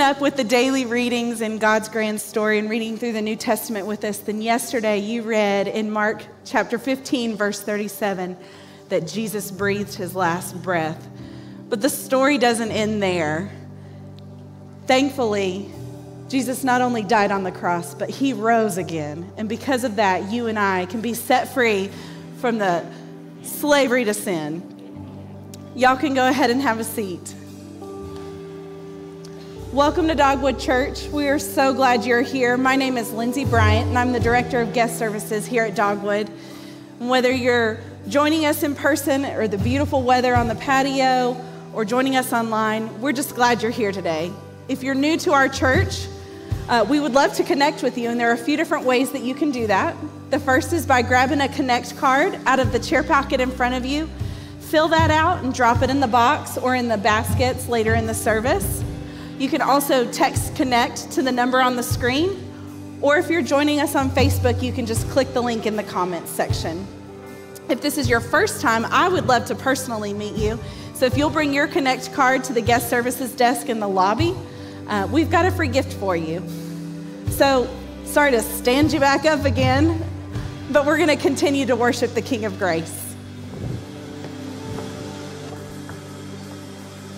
keeping up with the daily readings in God's grand story and reading through the New Testament with us, then yesterday you read in Mark chapter 15, verse 37, that Jesus breathed his last breath. But the story doesn't end there. Thankfully, Jesus not only died on the cross, but he rose again. And because of that, you and I can be set free from the slavery to sin. Y'all can go ahead and have a seat. Welcome to Dogwood Church. We are so glad you're here. My name is Lindsay Bryant, and I'm the Director of Guest Services here at Dogwood. Whether you're joining us in person or the beautiful weather on the patio or joining us online, we're just glad you're here today. If you're new to our church, uh, we would love to connect with you, and there are a few different ways that you can do that. The first is by grabbing a Connect card out of the chair pocket in front of you. Fill that out and drop it in the box or in the baskets later in the service. You can also text Connect to the number on the screen, or if you're joining us on Facebook, you can just click the link in the comments section. If this is your first time, I would love to personally meet you. So if you'll bring your Connect card to the guest services desk in the lobby, uh, we've got a free gift for you. So sorry to stand you back up again, but we're going to continue to worship the King of Grace.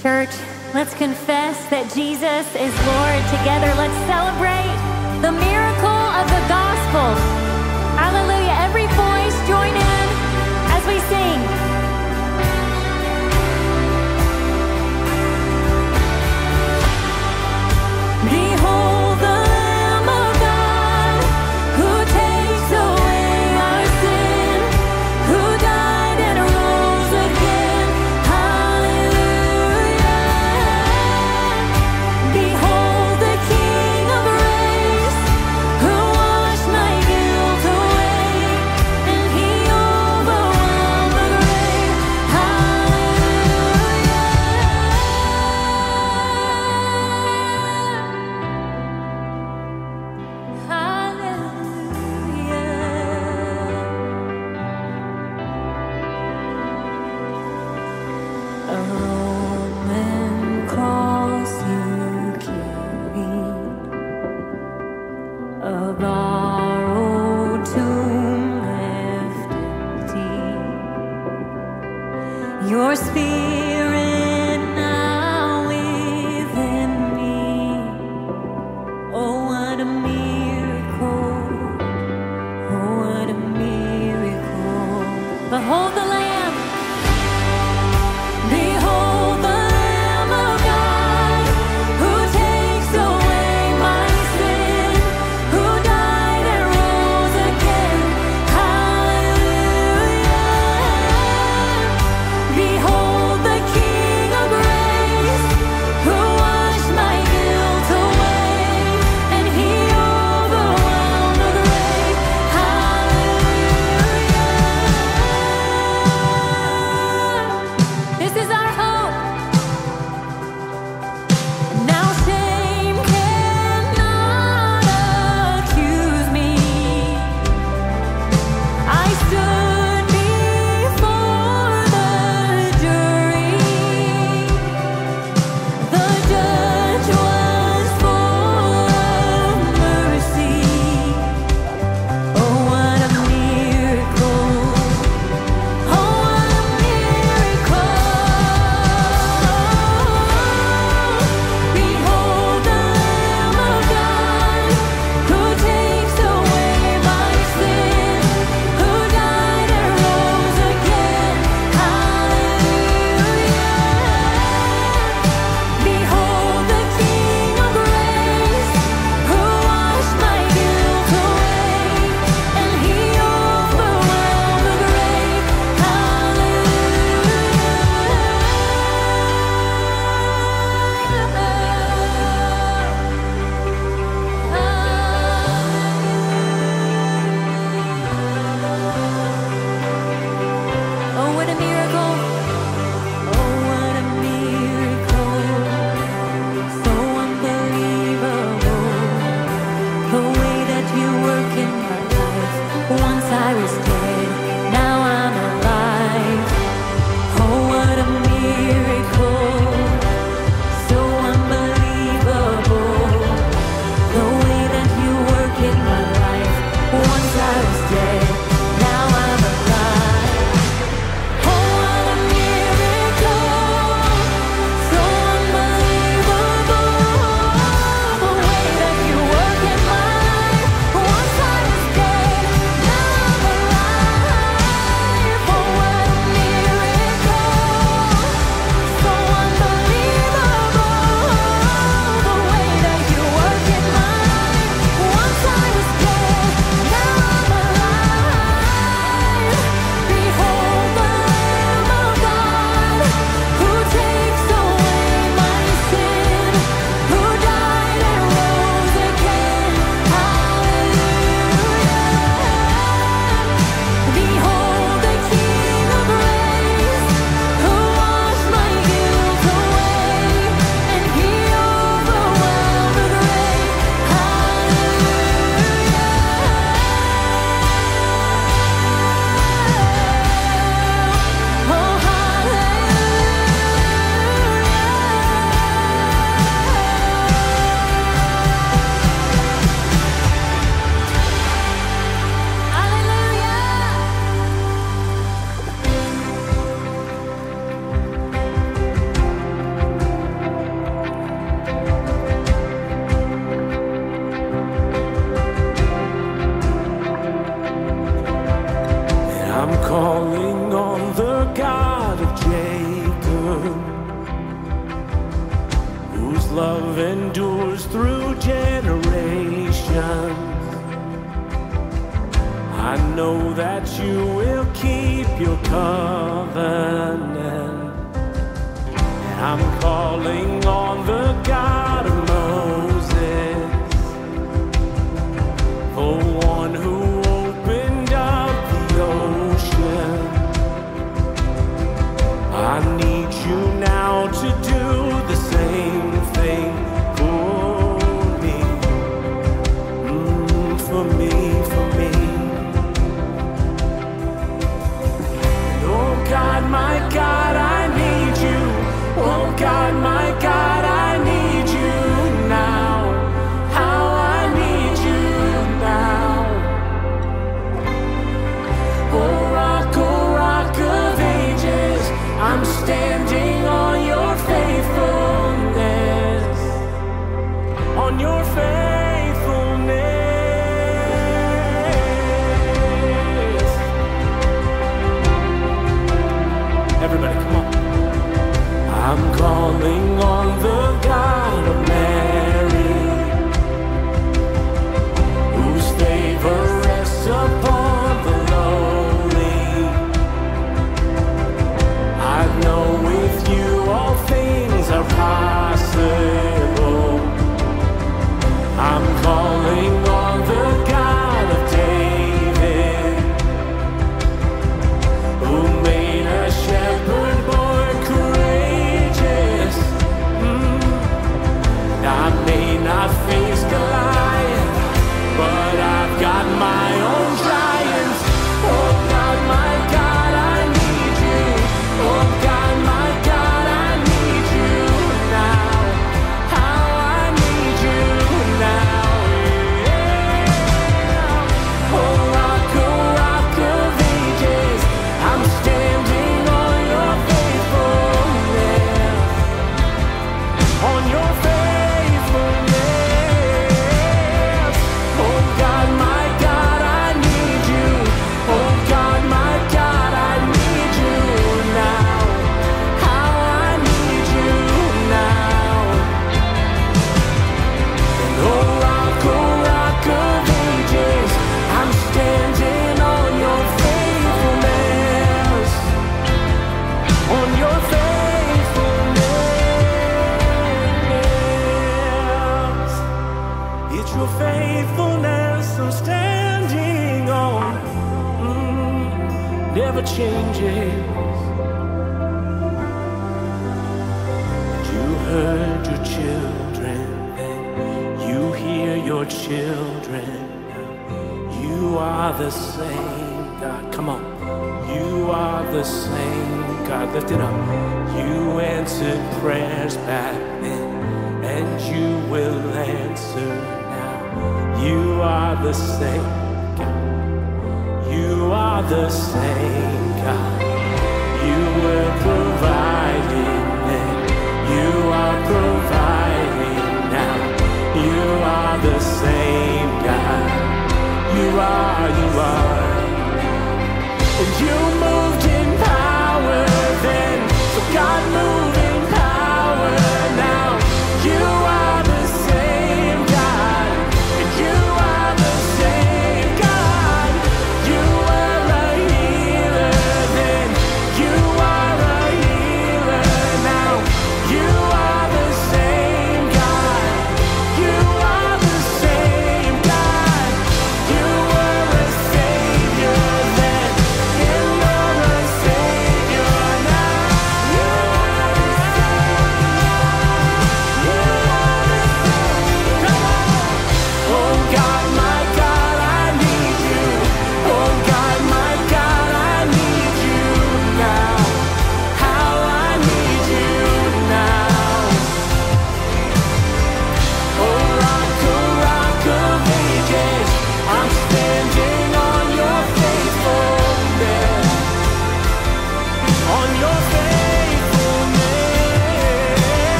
Church, let's confess that Jesus is Lord together. Let's celebrate the miracle of the gospel. changes. And you heard your children, and you hear your children. You are the same God. Come on. You are the same God. Lift it up. You answered prayers back then, and you will answer now. You are the same the same God. You were providing then, you are providing now. You are the same God. You are, you are. And you moved in power then, so God moved.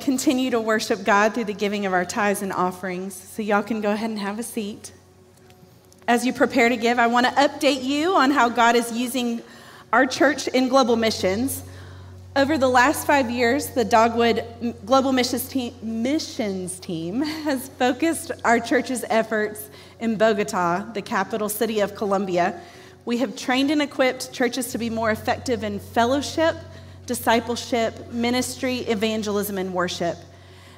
Continue to worship God through the giving of our tithes and offerings. So, y'all can go ahead and have a seat. As you prepare to give, I want to update you on how God is using our church in global missions. Over the last five years, the Dogwood Global Missions team, missions team has focused our church's efforts in Bogota, the capital city of Colombia. We have trained and equipped churches to be more effective in fellowship discipleship, ministry, evangelism, and worship.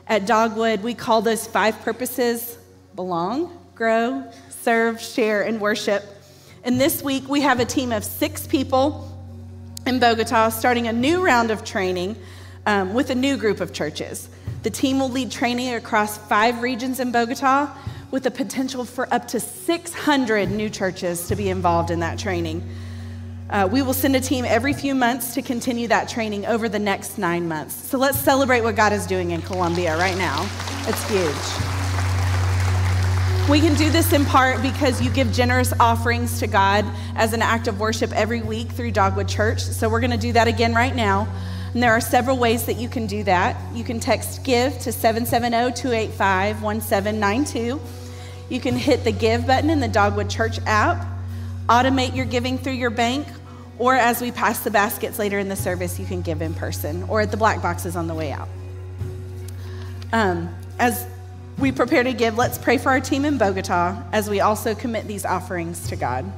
At Dogwood, we call those five purposes belong, grow, serve, share, and worship. And this week, we have a team of six people in Bogota starting a new round of training um, with a new group of churches. The team will lead training across five regions in Bogota with the potential for up to 600 new churches to be involved in that training. Uh, we will send a team every few months to continue that training over the next nine months. So let's celebrate what God is doing in Colombia right now. It's huge. We can do this in part because you give generous offerings to God as an act of worship every week through Dogwood Church. So we're going to do that again right now. And there are several ways that you can do that. You can text GIVE to 770 285 1792. You can hit the Give button in the Dogwood Church app, automate your giving through your bank, or as we pass the baskets later in the service, you can give in person or at the black boxes on the way out. Um, as we prepare to give, let's pray for our team in Bogota as we also commit these offerings to God.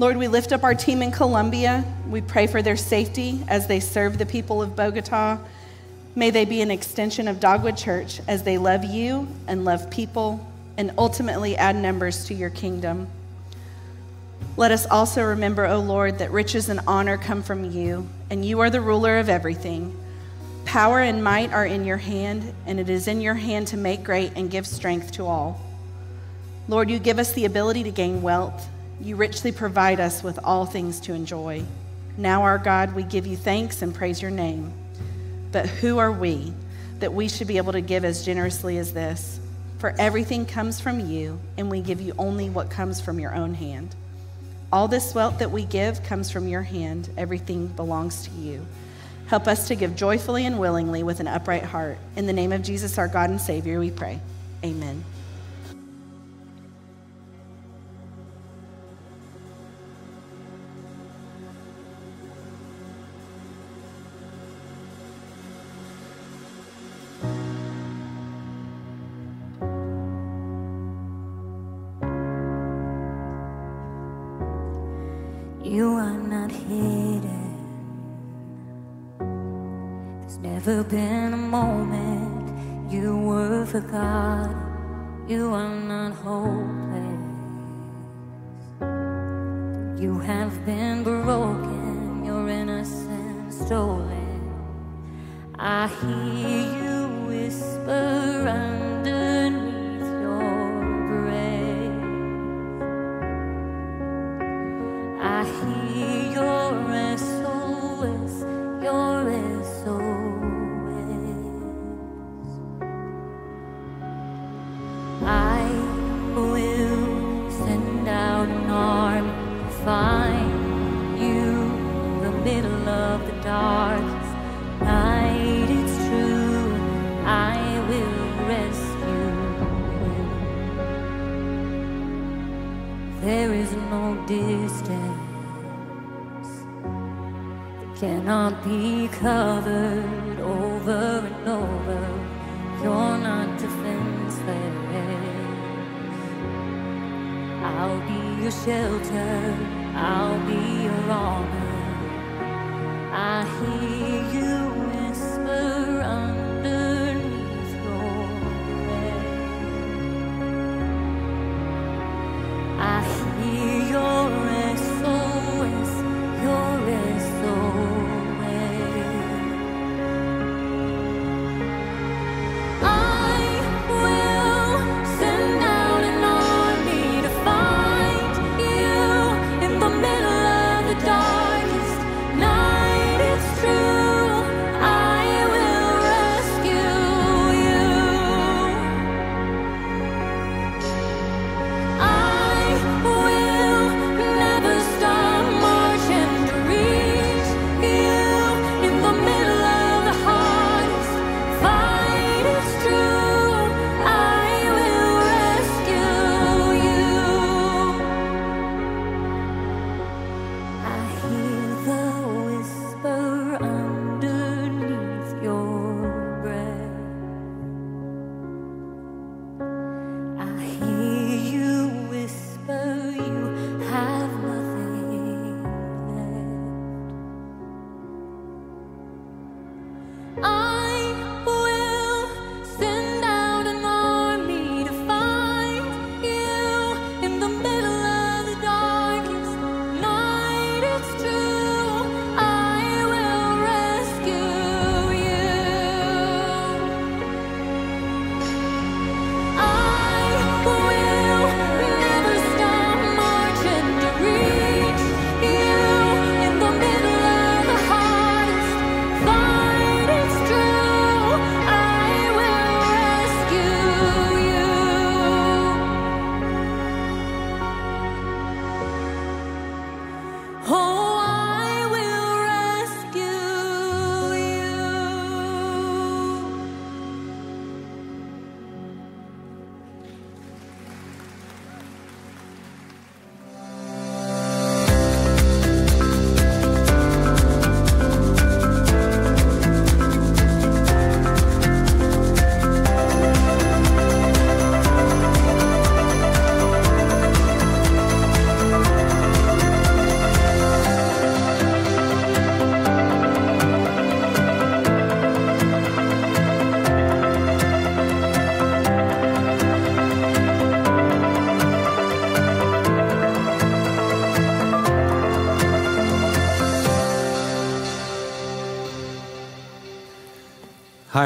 Lord, we lift up our team in Colombia. We pray for their safety as they serve the people of Bogota. May they be an extension of Dogwood Church as they love you and love people and ultimately add numbers to your kingdom. Let us also remember, O Lord, that riches and honor come from you, and you are the ruler of everything. Power and might are in your hand, and it is in your hand to make great and give strength to all. Lord, you give us the ability to gain wealth. You richly provide us with all things to enjoy. Now, our God, we give you thanks and praise your name. But who are we that we should be able to give as generously as this? For everything comes from you, and we give you only what comes from your own hand. All this wealth that we give comes from your hand. Everything belongs to you. Help us to give joyfully and willingly with an upright heart. In the name of Jesus, our God and Savior, we pray. Amen. Cannot be covered over and over. You're not defenseless. I'll be your shelter. I'll be your armor. I hear you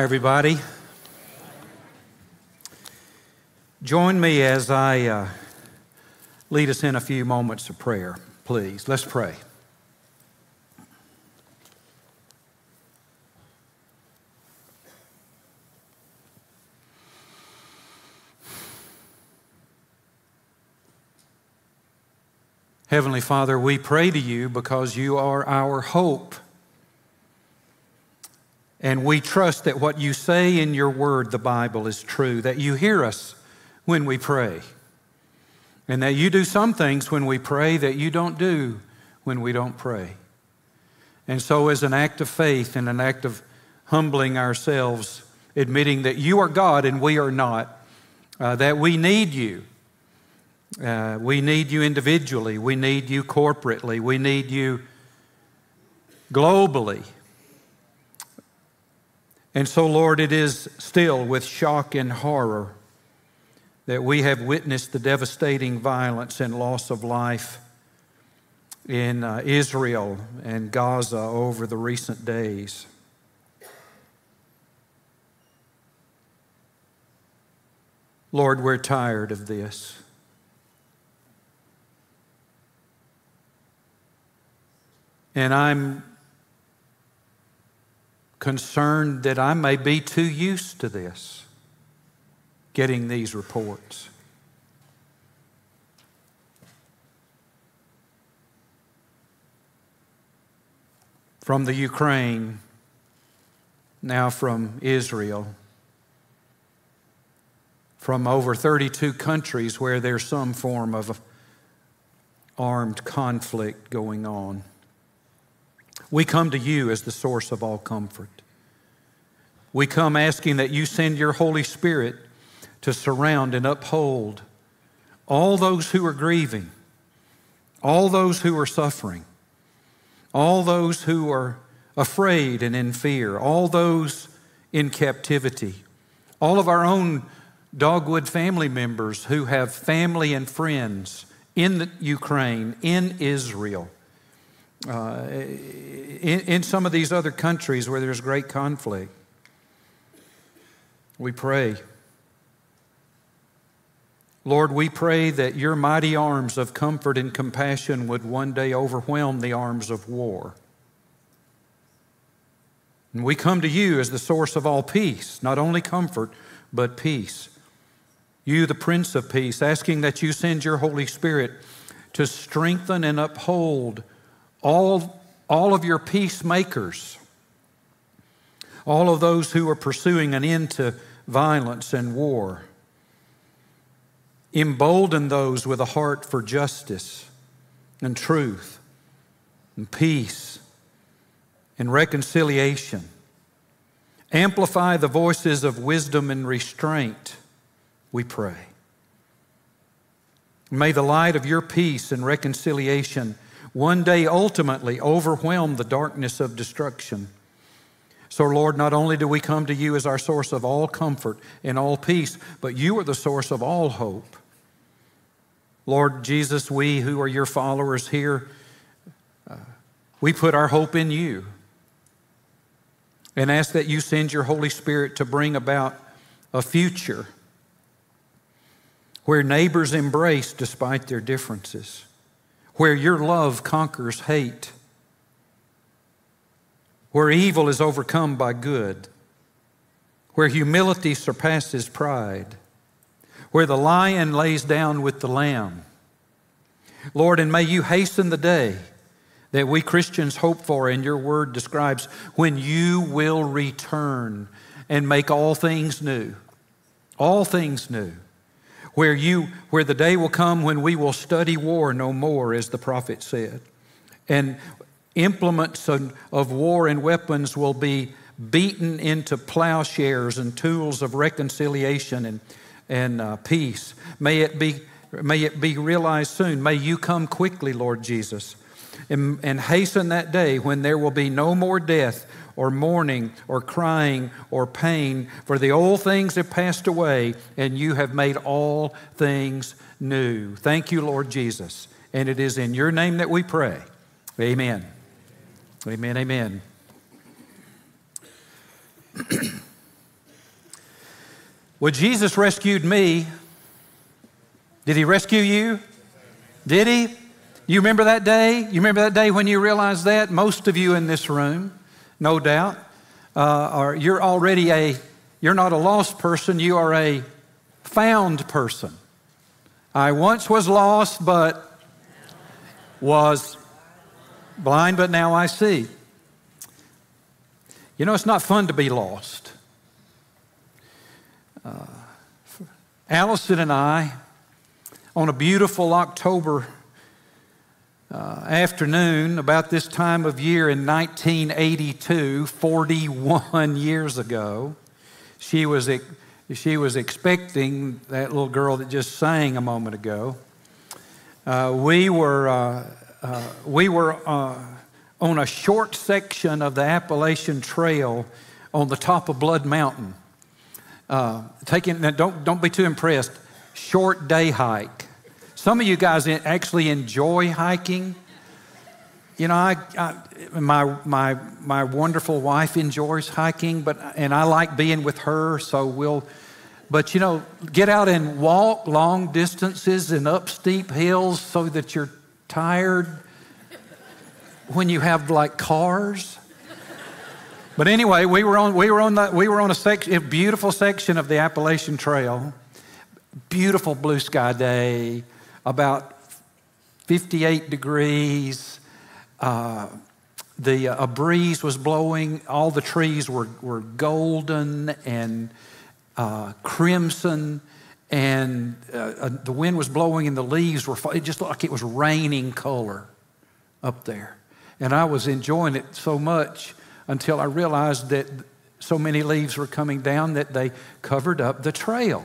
everybody. Join me as I uh, lead us in a few moments of prayer, please. Let's pray. Heavenly Father, we pray to you because you are our hope. And we trust that what you say in your word, the Bible, is true, that you hear us when we pray, and that you do some things when we pray that you don't do when we don't pray. And so, as an act of faith and an act of humbling ourselves, admitting that you are God and we are not, uh, that we need you. Uh, we need you individually, we need you corporately, we need you globally. And so, Lord, it is still with shock and horror that we have witnessed the devastating violence and loss of life in uh, Israel and Gaza over the recent days. Lord, we're tired of this. And I'm concerned that I may be too used to this, getting these reports. From the Ukraine, now from Israel, from over 32 countries where there's some form of armed conflict going on. We come to you as the source of all comfort. We come asking that you send your Holy Spirit to surround and uphold all those who are grieving, all those who are suffering, all those who are afraid and in fear, all those in captivity, all of our own Dogwood family members who have family and friends in the Ukraine, in Israel uh, in, in some of these other countries where there's great conflict. We pray. Lord, we pray that your mighty arms of comfort and compassion would one day overwhelm the arms of war. And we come to you as the source of all peace, not only comfort, but peace. You, the Prince of Peace, asking that you send your Holy Spirit to strengthen and uphold all, all of your peacemakers, all of those who are pursuing an end to violence and war. Embolden those with a heart for justice and truth and peace and reconciliation. Amplify the voices of wisdom and restraint, we pray. May the light of your peace and reconciliation one day ultimately overwhelm the darkness of destruction. So, Lord, not only do we come to you as our source of all comfort and all peace, but you are the source of all hope. Lord Jesus, we who are your followers here, uh, we put our hope in you and ask that you send your Holy Spirit to bring about a future where neighbors embrace despite their differences where your love conquers hate, where evil is overcome by good, where humility surpasses pride, where the lion lays down with the lamb. Lord, and may you hasten the day that we Christians hope for, and your word describes when you will return and make all things new. All things new where you where the day will come when we will study war no more as the prophet said. And implements of war and weapons will be beaten into plowshares and tools of reconciliation and, and uh, peace. May it be may it be realized soon. May you come quickly lord jesus and, and hasten that day when there will be no more death or mourning or crying or pain, for the old things have passed away, and you have made all things new. Thank you, Lord Jesus. And it is in your name that we pray. Amen. Amen. Amen. Well, Jesus rescued me. Did he rescue you? Did he? You remember that day? You remember that day when you realized that? Most of you in this room, no doubt, uh, are you're already a you're not a lost person, you are a found person. I once was lost, but was blind, but now I see. You know, it's not fun to be lost. Uh, Allison and I, on a beautiful October uh, afternoon, about this time of year in 1982, 41 years ago, she was, she was expecting that little girl that just sang a moment ago. Uh, we were, uh, uh we were uh, on a short section of the Appalachian Trail on the top of Blood Mountain. Taking, don't, don't be too impressed. Short day hike. Some of you guys actually enjoy hiking. You know, I, I, my, my, my wonderful wife enjoys hiking, but, and I like being with her, so we'll, but you know, get out and walk long distances and up steep hills so that you're tired when you have like cars. But anyway, we were on, we were on, the, we were on a, section, a beautiful section of the Appalachian Trail. Beautiful blue sky day, about 58 degrees. Uh, the, uh, a breeze was blowing. All the trees were, were golden and uh, crimson. And uh, uh, the wind was blowing and the leaves were, it just looked like it was raining color up there. And I was enjoying it so much until I realized that so many leaves were coming down that they covered up the trail.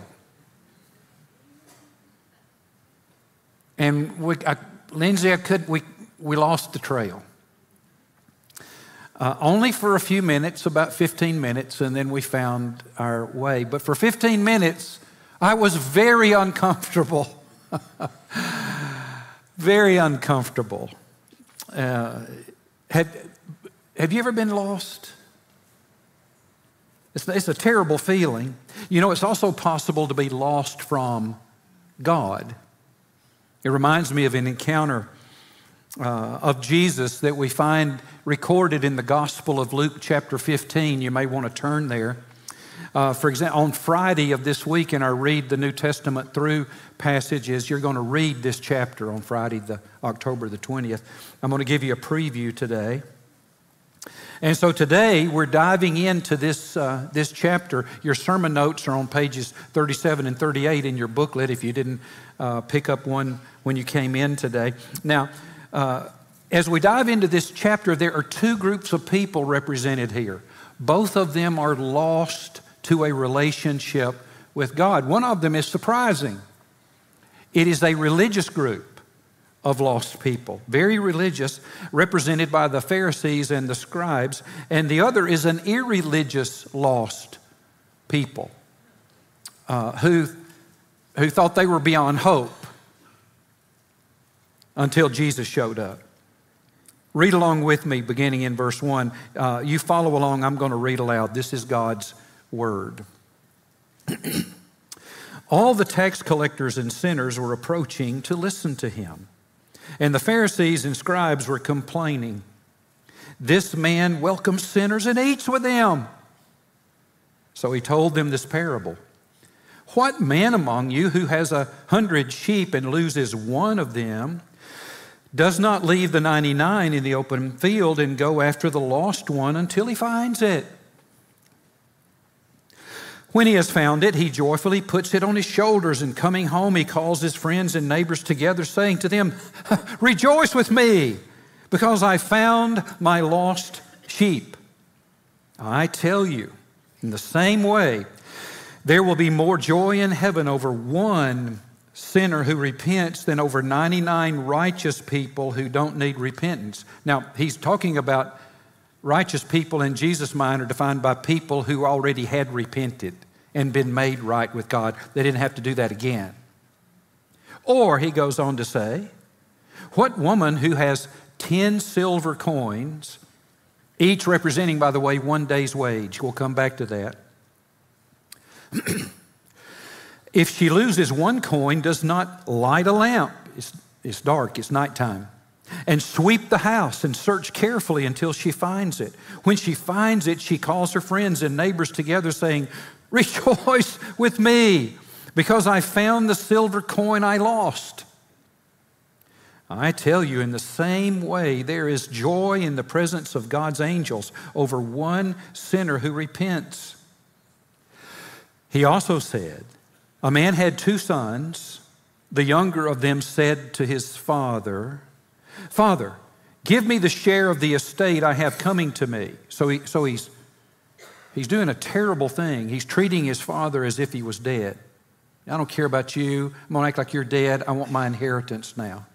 And we, I, Lindsay, I could, we, we lost the trail. Uh, only for a few minutes, about 15 minutes, and then we found our way. But for 15 minutes, I was very uncomfortable. very uncomfortable. Uh, have, have you ever been lost? It's, it's a terrible feeling. You know, it's also possible to be lost from God. It reminds me of an encounter uh, of Jesus that we find recorded in the Gospel of Luke, chapter 15. You may want to turn there. Uh, for example, on Friday of this week in our Read the New Testament Through passages, you're going to read this chapter on Friday, the October the 20th. I'm going to give you a preview today. And so today we're diving into this, uh, this chapter. Your sermon notes are on pages 37 and 38 in your booklet if you didn't uh, pick up one when you came in today. Now, uh, as we dive into this chapter, there are two groups of people represented here. Both of them are lost to a relationship with God. One of them is surprising. It is a religious group of lost people, very religious, represented by the Pharisees and the scribes, and the other is an irreligious lost people uh, who, who thought they were beyond hope until Jesus showed up. Read along with me, beginning in verse 1. Uh, you follow along, I'm going to read aloud. This is God's word. All the tax collectors and sinners were approaching to listen to him. And the Pharisees and scribes were complaining. This man welcomes sinners and eats with them. So he told them this parable What man among you who has a hundred sheep and loses one of them does not leave the 99 in the open field and go after the lost one until he finds it? When he has found it, he joyfully puts it on his shoulders, and coming home, he calls his friends and neighbors together, saying to them, Rejoice with me, because I found my lost sheep. I tell you, in the same way, there will be more joy in heaven over one sinner who repents than over 99 righteous people who don't need repentance. Now, he's talking about Righteous people in Jesus' mind are defined by people who already had repented and been made right with God. They didn't have to do that again. Or, he goes on to say, what woman who has 10 silver coins, each representing, by the way, one day's wage, we'll come back to that, if she loses one coin, does not light a lamp. It's, it's dark, it's nighttime. And sweep the house and search carefully until she finds it. When she finds it, she calls her friends and neighbors together, saying, Rejoice with me, because I found the silver coin I lost. I tell you, in the same way, there is joy in the presence of God's angels over one sinner who repents. He also said, A man had two sons. The younger of them said to his father, Father, give me the share of the estate I have coming to me. So, he, so he's, he's doing a terrible thing. He's treating his father as if he was dead. I don't care about you. I'm going to act like you're dead. I want my inheritance now.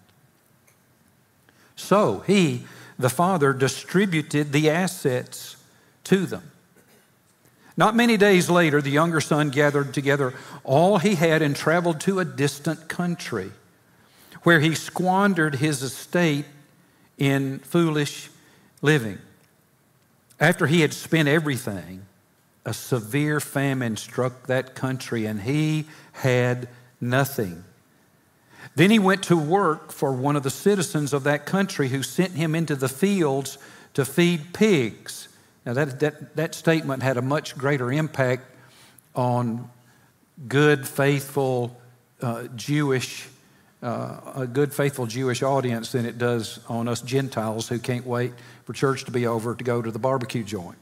So he, the father, distributed the assets to them. Not many days later, the younger son gathered together all he had and traveled to a distant country where he squandered his estate in foolish living. After he had spent everything, a severe famine struck that country and he had nothing. Then he went to work for one of the citizens of that country who sent him into the fields to feed pigs. Now, that, that, that statement had a much greater impact on good, faithful uh, Jewish, uh, a good, faithful Jewish audience than it does on us Gentiles who can't wait for church to be over to go to the barbecue joint.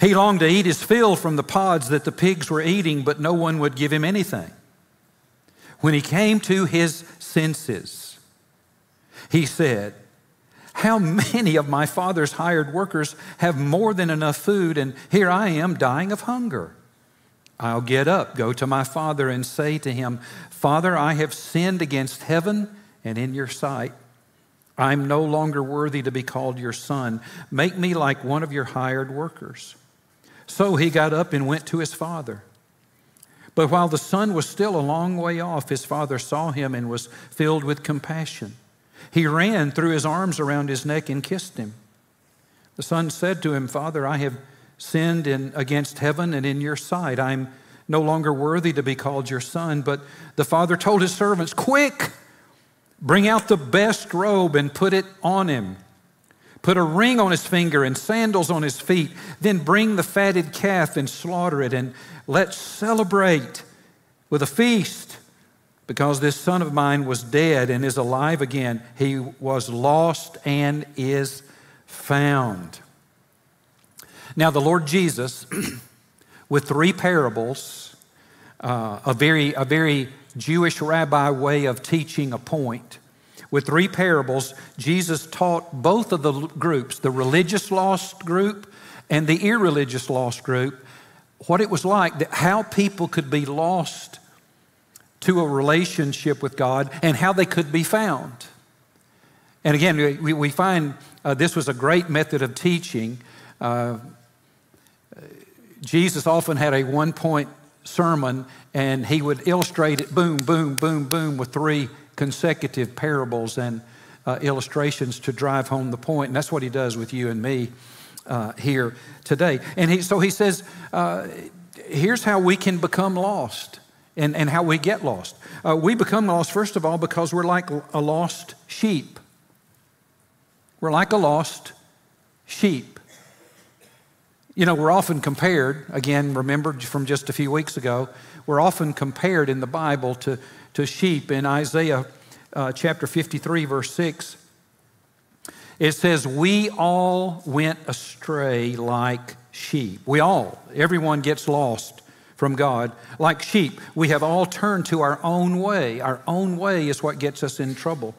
he longed to eat his fill from the pods that the pigs were eating, but no one would give him anything. When he came to his senses, he said, How many of my father's hired workers have more than enough food, and here I am dying of hunger? I'll get up, go to my father, and say to him, Father, I have sinned against heaven and in your sight. I'm no longer worthy to be called your son. Make me like one of your hired workers. So he got up and went to his father. But while the son was still a long way off, his father saw him and was filled with compassion. He ran, threw his arms around his neck, and kissed him. The son said to him, Father, I have sinned in, against heaven and in your sight. I'm no longer worthy to be called your son. But the father told his servants, Quick, bring out the best robe and put it on him. Put a ring on his finger and sandals on his feet. Then bring the fatted calf and slaughter it and Let's celebrate with a feast because this son of mine was dead and is alive again. He was lost and is found. Now, the Lord Jesus, with three parables, uh, a, very, a very Jewish rabbi way of teaching a point, with three parables, Jesus taught both of the groups, the religious lost group and the irreligious lost group, what it was like, that how people could be lost to a relationship with God and how they could be found. And again, we, we find uh, this was a great method of teaching. Uh, Jesus often had a one point sermon and he would illustrate it boom, boom, boom, boom with three consecutive parables and uh, illustrations to drive home the point. And that's what he does with you and me uh, here today. And he, so he says, uh, here's how we can become lost and, and how we get lost. Uh, we become lost, first of all, because we're like a lost sheep. We're like a lost sheep. You know, we're often compared, again, remember from just a few weeks ago, we're often compared in the Bible to, to sheep. In Isaiah uh, chapter 53, verse 6, it says, We all went astray like sheep. We all, everyone gets lost from God like sheep. We have all turned to our own way. Our own way is what gets us in trouble.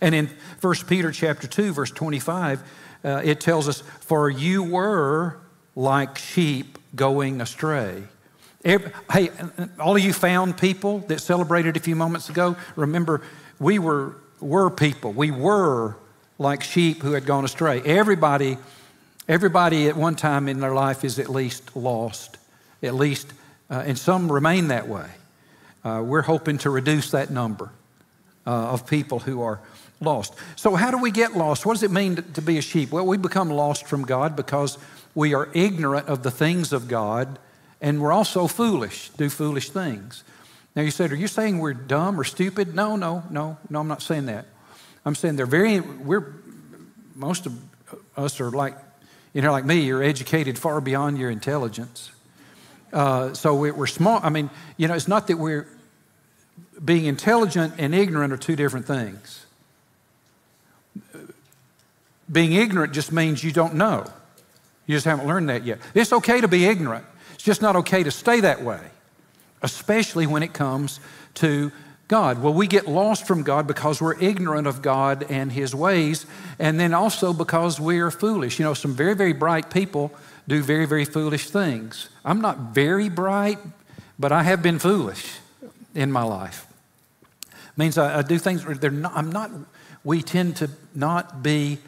And in 1 Peter chapter 2, verse 25, uh, it tells us, For you were like sheep going astray. Every, hey, all of you found people that celebrated a few moments ago, remember, we were, were people. We were like sheep who had gone astray. Everybody, everybody at one time in their life is at least lost, at least, uh, and some remain that way. Uh, we're hoping to reduce that number uh, of people who are lost. So, how do we get lost? What does it mean to, to be a sheep? Well, we become lost from God because we are ignorant of the things of God And we're also foolish, do foolish things. Now you said, are you saying we're dumb or stupid? No, no, no, no, I'm not saying that. I'm saying they're very, we're, most of us are like, you know, like me, you're educated far beyond your intelligence. Uh, so we're smart. I mean, you know, it's not that we're being intelligent and ignorant are two different things. Being ignorant just means you don't know. You just haven't learned that yet. It's okay to be ignorant. It's just not okay to stay that way, especially when it comes to God. Well, we get lost from God because we're ignorant of God and His ways, and then also because we are foolish. You know, some very, very bright people do very, very foolish things. I'm not very bright, but I have been foolish in my life. It means I, I do things they're not, I'm not, we tend to not be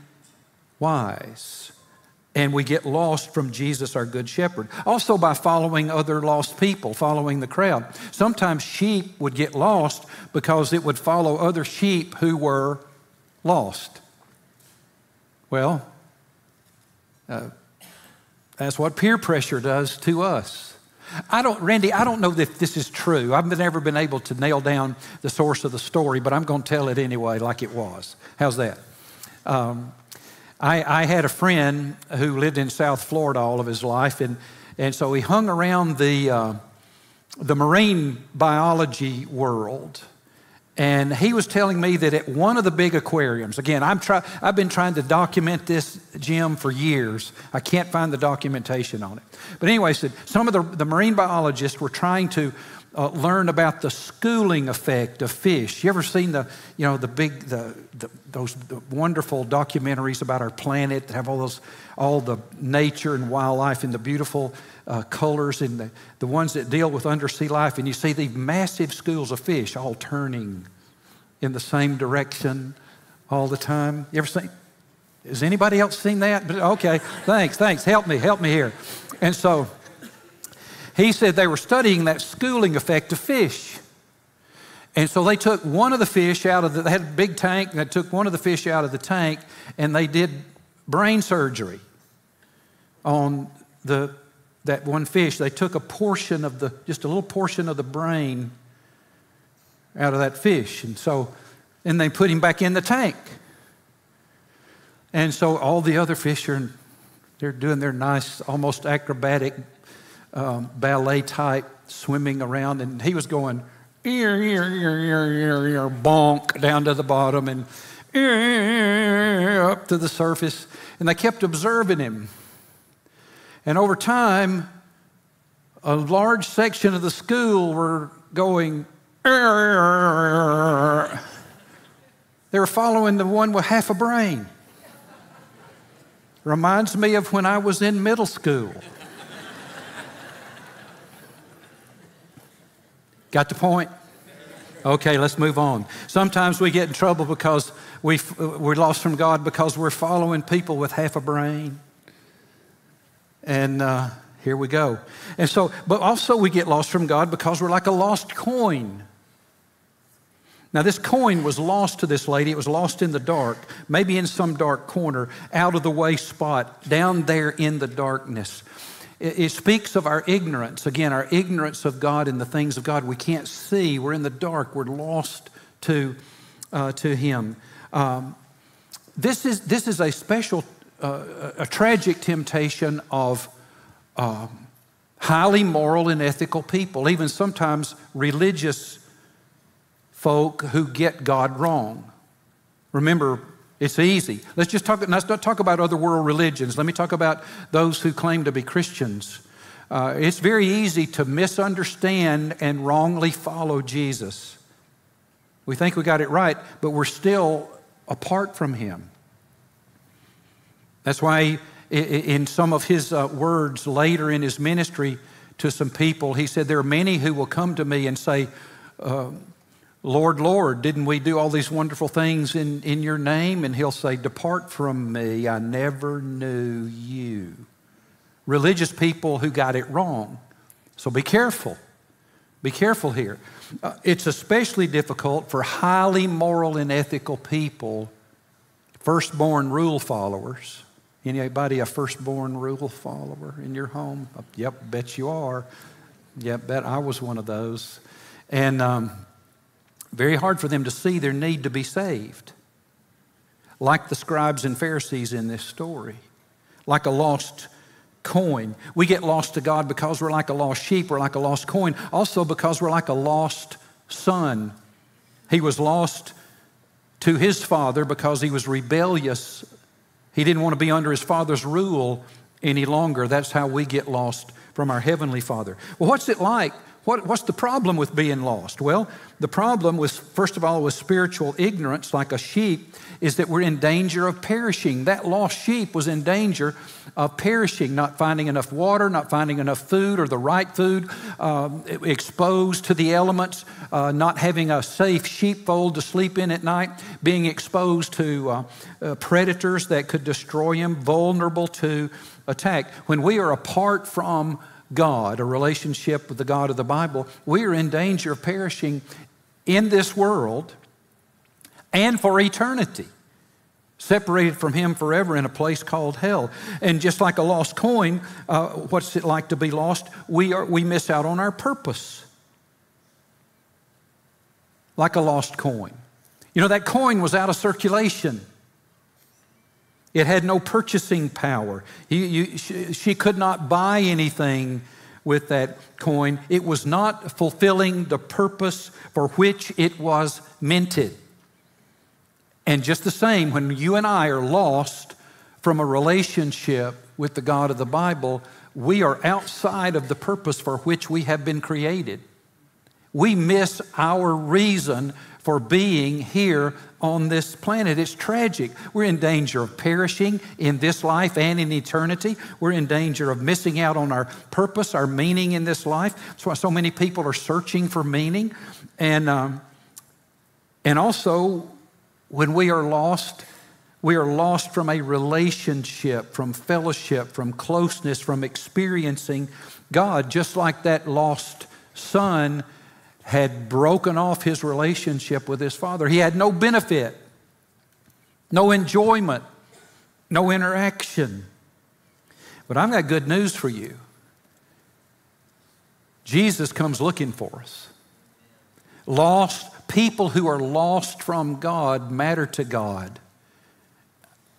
wise. And we get lost from Jesus, our good shepherd. Also, by following other lost people, following the crowd. Sometimes sheep would get lost because it would follow other sheep who were lost. Well, uh, that's what peer pressure does to us. I don't, Randy, I don't know if this is true. I've never been able to nail down the source of the story, but I'm going to tell it anyway, like it was. How's that? Um, I, I, had a friend who lived in South Florida all of his life, and, and so he hung around the, uh, the marine biology world. And he was telling me that at one of the big aquariums, again, I'm try, I've been trying to document this, Jim, for years. I can't find the documentation on it. But anyway, said some of the, the marine biologists were trying to uh, learn about the schooling effect of fish. You ever seen the, you know, the big, the, the those wonderful documentaries about our planet that have all those, all the nature and wildlife and the beautiful uh, colors and the, the ones that deal with undersea life, and you see these massive schools of fish all turning in the same direction all the time. You ever seen? Has anybody else seen that? But okay, thanks, thanks. Help me, help me here. And so he said they were studying that schooling effect of fish. And so they took one of the fish out of the, they had a big tank, and they took one of the fish out of the tank, and they did brain surgery on the that one fish, they took a portion of the, just a little portion of the brain out of that fish. And so, and they put him back in the tank. And so all the other fish are, they're doing their nice, almost acrobatic um, ballet type swimming around. And he was going, ear, ear, ear, ear, ear, ear, bonk down to the bottom and ear, up to the surface. And they kept observing him. And over time, a large section of the school were going, they were following the one with half a brain. Reminds me of when I was in middle school. Got the point? Okay, let's move on. Sometimes we get in trouble because we we're lost from God because we're following people with half a brain. And uh, here we go. And so, but also we get lost from God because we're like a lost coin. Now, this coin was lost to this lady. It was lost in the dark, maybe in some dark corner, out of the way spot, down there in the darkness. It, speaks of our ignorance. Again, our ignorance of God and the things of God. We can't see. We're in the dark. We're lost to, uh, to Him. Um, this, is, this is a special uh, a tragic temptation of um, highly moral and ethical people, even sometimes religious folk who get God wrong. Remember, it's easy. Let's just talk, let's not talk about other world religions. Let me talk about those who claim to be Christians. Uh, it's very easy to misunderstand and wrongly follow Jesus. We think we got it right, but we're still apart from Him. That's why, in some of his uh, words later in his ministry to some people, he said, There are many who will come to me and say, uh, Lord, Lord, didn't we do all these wonderful things in, in your name? And he'll say, Depart from me, I never knew you. Religious people who got it wrong. So be careful. Be careful here. Uh, it's especially difficult for highly moral and ethical people, firstborn rule followers Anybody a firstborn rule follower in your home? Yep, bet you are. Yep, bet I was one of those. And um, very hard for them to see their need to be saved. Like the scribes and Pharisees in this story, like a lost coin. We get lost to God because we're like a lost sheep, we're like a lost coin, also because we're like a lost son. He was lost to his father because he was rebellious. He didn't want to be under his father's rule any longer. That's how we get lost from our heavenly father. Well, what's it like? What, what's the problem with being lost? Well, the problem was, first of all, with spiritual ignorance, like a sheep, is that we're in danger of perishing. That lost sheep was in danger of perishing, not finding enough water, not finding enough food or the right food, uh, exposed to the elements, uh, not having a safe sheepfold to sleep in at night, being exposed to uh, uh predators that could destroy him, vulnerable to attack. When we are apart from God, a relationship with the God of the Bible, we are in danger of perishing in this world and for eternity, separated from Him forever in a place called hell. And just like a lost coin, uh, what's it like to be lost? We, are, we miss out on our purpose. Like a lost coin. You know, that coin was out of circulation. It had no purchasing power. You, she, she could not buy anything with that coin. It was not fulfilling the purpose for which it was minted. And just the same, when you and I are lost from a relationship with the God of the Bible, we are outside of the purpose for which we have been created. We miss our reason for being here on this planet. It's tragic. We're in danger of perishing in this life and in eternity. We're in danger of missing out on our purpose, our meaning in this life. That's why so many people are searching for meaning. And, um, and also, when we are lost, we are lost from a relationship, from fellowship, from closeness, from experiencing God, just like that lost son had broken off his relationship with his father. He had no benefit, no enjoyment, no interaction. But I've got good news for you. Jesus comes looking for us. Lost people who are lost from God matter to God.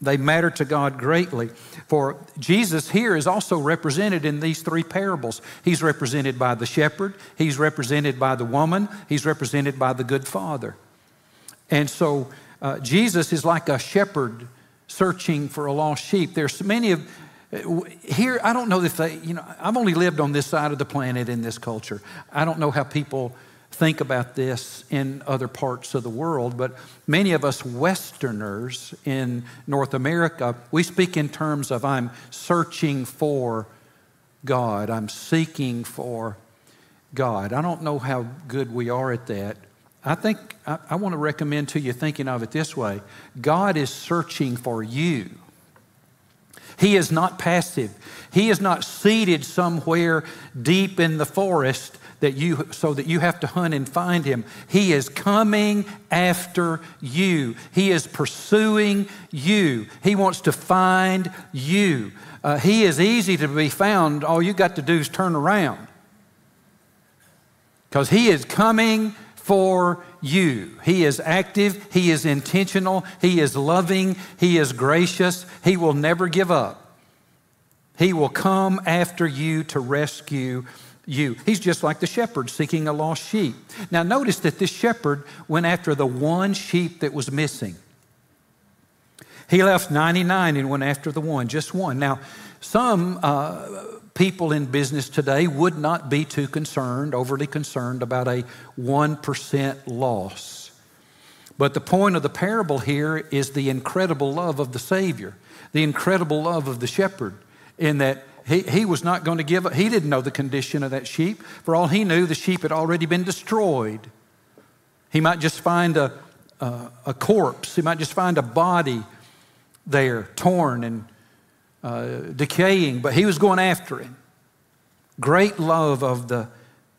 They matter to God greatly. For Jesus here is also represented in these three parables. He's represented by the shepherd, he's represented by the woman, he's represented by the good father. And so uh, Jesus is like a shepherd searching for a lost sheep. There's many of here, I don't know if they, you know, I've only lived on this side of the planet in this culture. I don't know how people think about this in other parts of the world, but many of us Westerners in North America, we speak in terms of I'm searching for God, I'm seeking for God. I don't know how good we are at that. I think I, I want to recommend to you thinking of it this way God is searching for you. He is not passive. He is not seated somewhere deep in the forest that you so that you have to hunt and find him. He is coming after you. He is pursuing you. He wants to find you. Uh, he is easy to be found. All you got to do is turn around. Because he is coming for you. He is active, he is intentional, he is loving, he is gracious, he will never give up. He will come after you to rescue you. He's just like the shepherd seeking a lost sheep. Now, notice that this shepherd went after the one sheep that was missing. He left 99 and went after the one, just one. Now, some uh, people in business today would not be too concerned, overly concerned about a 1% loss. But the point of the parable here is the incredible love of the Savior, the incredible love of the shepherd, in that he, he was not going to give up. He didn't know the condition of that sheep. For all he knew, the sheep had already been destroyed. He might just find a, a, a corpse, he might just find a body there, torn and uh, decaying, but he was going after him. Great love of the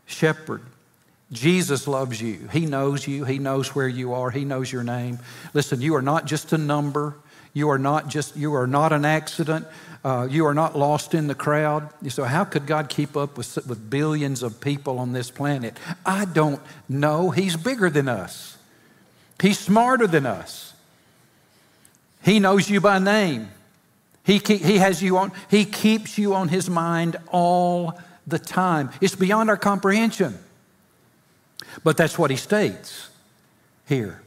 shepherd. Jesus loves you. He knows you. He knows where you are. He knows your name. Listen, you are not just a number. You are not just, you are not an accident. Uh, you are not lost in the crowd. So, how could God keep up with, with billions of people on this planet? I don't know. He's bigger than us, He's smarter than us. He knows you by name. He, he has you on, He keeps you on His mind all the time. It's beyond our comprehension. But that's what He states here.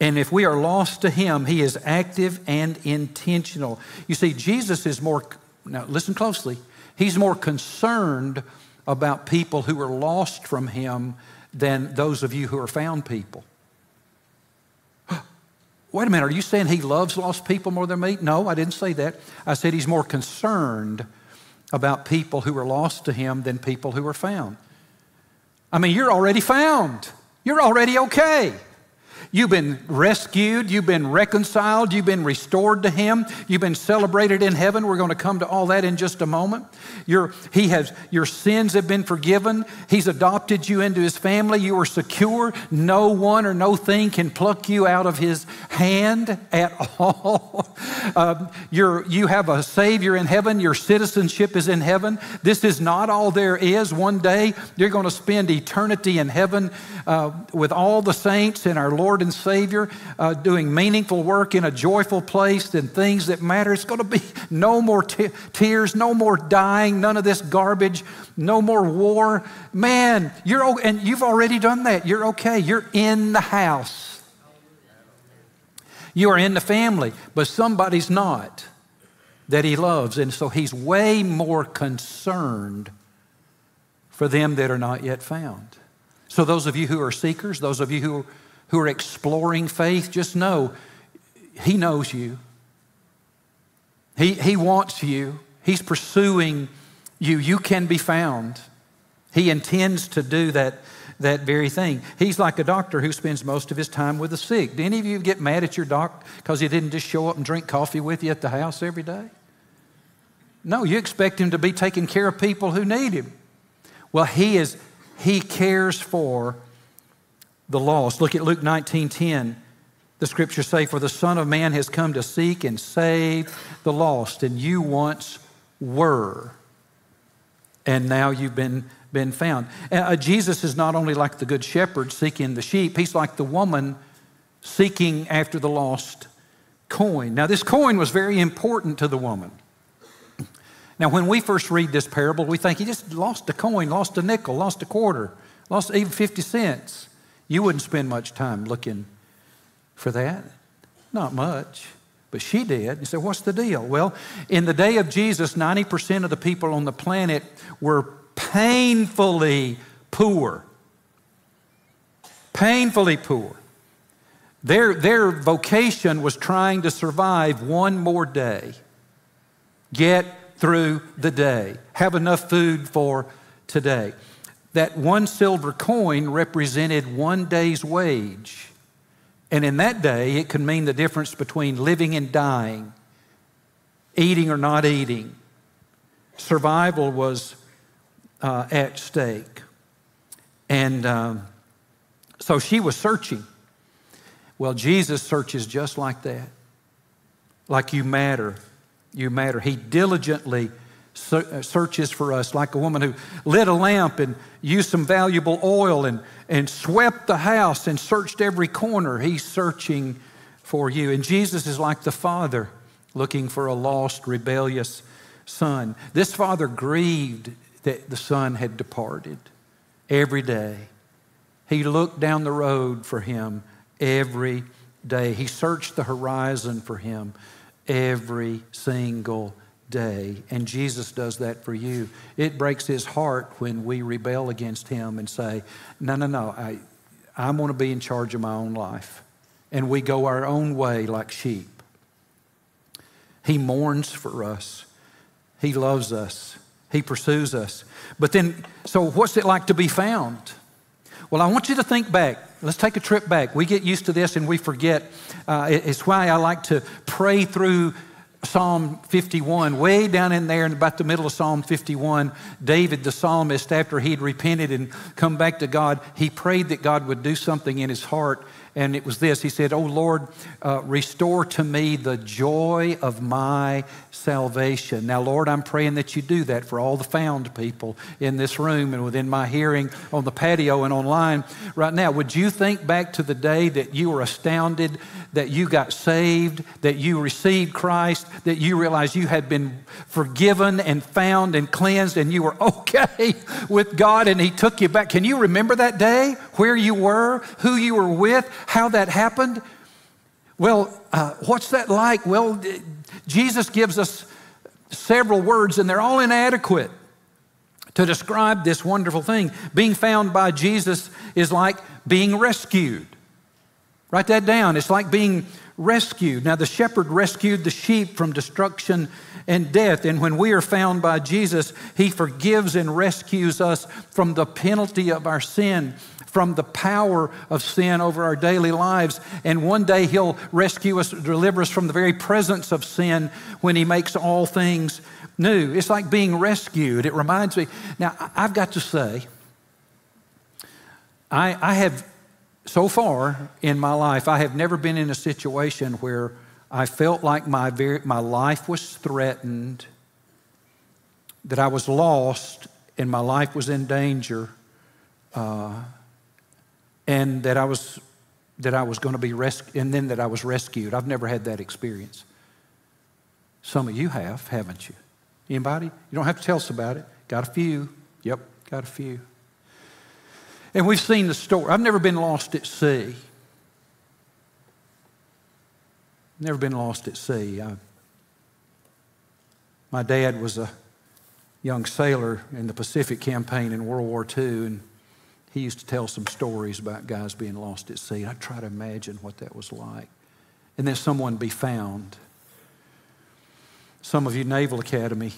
And if we are lost to Him, He is active and intentional. You see, Jesus is more, now listen closely, He's more concerned about people who are lost from Him than those of you who are found people. Wait a minute, are you saying He loves lost people more than me? No, I didn't say that. I said He's more concerned about people who are lost to Him than people who are found. I mean, you're already found, you're already okay. You've been rescued, you've been reconciled, you've been restored to Him, you've been celebrated in heaven. We're going to come to all that in just a moment. Your, he has, your sins have been forgiven, He's adopted you into His family, you are secure. No one or no thing can pluck you out of His hand at all. You're, you have a Savior in heaven, your citizenship is in heaven. This is not all there is. One day you're going to spend eternity in heaven uh, with all the saints and our Lord and Savior, uh, doing meaningful work in a joyful place and things that matter. It's going to be no more t- tears, no more dying, none of this garbage, no more war. Man, you're and you've already done that. You're okay. You're in the house. You are in the family, but somebody's not that he loves. And so he's way more concerned for them that are not yet found. So, those of you who are seekers, those of you who, who are exploring faith, just know He knows you. He, he wants you. He's pursuing you. You can be found. He intends to do that, that very thing. He's like a doctor who spends most of his time with the sick. Do any of you get mad at your doc because he didn't just show up and drink coffee with you at the house every day? No, you expect him to be taking care of people who need him. Well, he is he cares for the lost. Look at Luke 19:10. The scriptures say, For the Son of Man has come to seek and save the lost, and you once were, and now you've been, been found. Uh, Jesus is not only like the good shepherd seeking the sheep, he's like the woman seeking after the lost coin. Now, this coin was very important to the woman. Now, when we first read this parable, we think he just lost a coin, lost a nickel, lost a quarter, lost even 50 cents. You wouldn't spend much time looking for that. Not much. But she did. You say, what's the deal? Well, in the day of Jesus, 90% of the people on the planet were painfully poor. Painfully poor. Their, their vocation was trying to survive one more day. Get through the day, have enough food for today. That one silver coin represented one day's wage. And in that day, it could mean the difference between living and dying, eating or not eating. Survival was uh, at stake. And um, so she was searching. Well, Jesus searches just like that. Like you matter, you matter. He diligently Uh, searches for us like a woman who lit a lamp and used some valuable oil and, and swept the house and searched every corner. He's searching for you. And Jesus is like the father looking for a lost, rebellious son. This father grieved that the son had departed every day. He looked down the road for him every day. He searched the horizon for him every single day. And Jesus does that for you. It breaks his heart when we rebel against him and say, No, no, no, I, I want to be in charge of my own life. And we go our own way like sheep. He mourns for us, He loves us, He pursues us. But then, so what's it like to be found? Well, I want you to think back. Let's take a trip back. We get used to this and we forget. Uh, it's why I like to pray through Psalm 51, way down in there in about the middle of Psalm 51, David, the psalmist, after he'd repented and come back to God, he prayed that God would do something in his heart and it was this He said, Oh Lord, uh, restore to me the joy of my salvation. Now, Lord, I'm praying that you do that for all the found people in this room and within my hearing on the patio and online right now. Would you think back to the day that you were astounded that you got saved, that you received Christ, that you realized you had been forgiven and found and cleansed, and you were okay with God, and He took you back? Can you remember that day, where you were, who you were with, how that happened? Well, uh, what's that like? Well, Jesus gives us several words, and they're all inadequate to describe this wonderful thing. Being found by Jesus is like being rescued. Write that down. It's like being rescued. Now, the shepherd rescued the sheep from destruction and death. And when we are found by Jesus, he forgives and rescues us from the penalty of our sin from the power of sin over our daily lives. And one day He'll rescue us, deliver us from the very presence of sin when He makes all things new. It's like being rescued. It reminds me. Now, I've got to say, I, I have, so far in my life, I have never been in a situation where I felt like my, very, my life was threatened, that I was lost, and my life was in danger. Uh, and that I was that I was going to be rescued, and then that I was rescued. I've never had that experience. Some of you have, haven't you? Anybody? You don't have to tell us about it. Got a few. Yep, got a few. And we've seen the story. I've never been lost at sea. Never been lost at sea. I, my dad was a young sailor in the Pacific campaign in World War II, and he used to tell some stories about guys being lost at sea. I try to imagine what that was like. And then someone be found. Some of you Naval Academy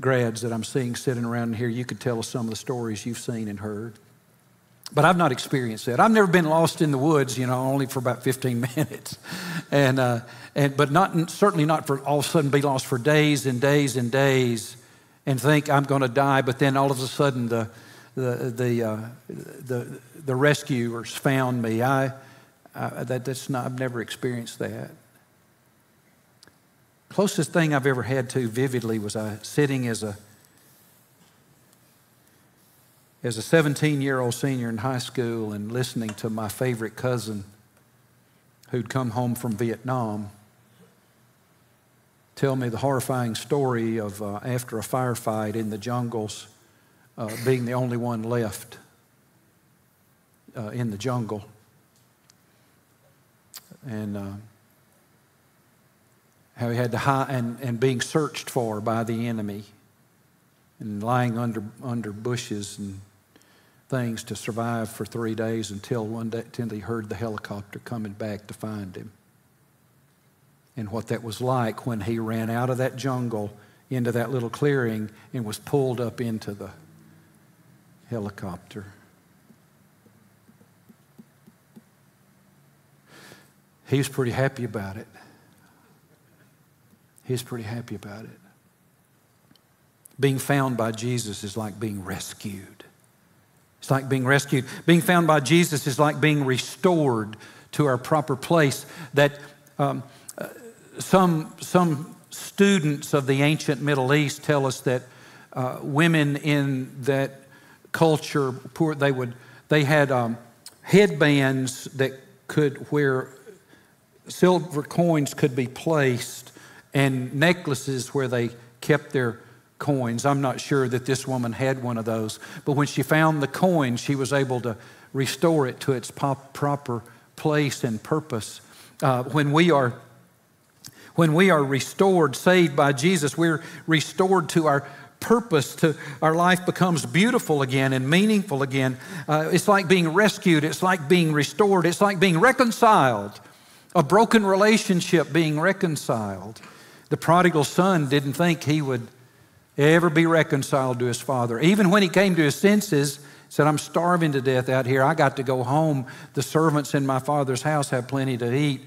grads that I'm seeing sitting around here, you could tell us some of the stories you've seen and heard. But I've not experienced that. I've never been lost in the woods, you know, only for about 15 minutes. And, uh, and, but not, certainly not for all of a sudden be lost for days and days and days and think I'm going to die, but then all of a sudden the, the, the, uh, the, the rescuers found me. I, I, that, that's not, I've never experienced that. Closest thing I've ever had to vividly was I sitting as a as a 17 year old senior in high school and listening to my favorite cousin who'd come home from Vietnam tell me the horrifying story of uh, after a firefight in the jungles uh, being the only one left uh, in the jungle. And uh, how he had to hide and, and being searched for by the enemy and lying under, under bushes and things to survive for three days until one day until he heard the helicopter coming back to find him. And what that was like when he ran out of that jungle into that little clearing and was pulled up into the helicopter. He was pretty happy about it. He was pretty happy about it. Being found by Jesus is like being rescued. It's like being rescued. Being found by Jesus is like being restored to our proper place. That um, uh, some, some students of the ancient Middle East tell us that uh, women in that culture, poor, they would they had um, headbands that could where silver coins could be placed and necklaces where they kept their coins. I'm not sure that this woman had one of those, but when she found the coin, she was able to restore it to its pop, proper place and purpose. Uh, when we are when we are restored, saved by Jesus, we're restored to our purpose to our life becomes beautiful again and meaningful again. Uh, it's like being rescued, it's like being restored, it's like being reconciled, a broken relationship being reconciled. The prodigal son didn't think he would ever be reconciled to his father. Even when he came to his senses, said, I'm starving to death out here. I got to go home. The servants in my father's house have plenty to eat.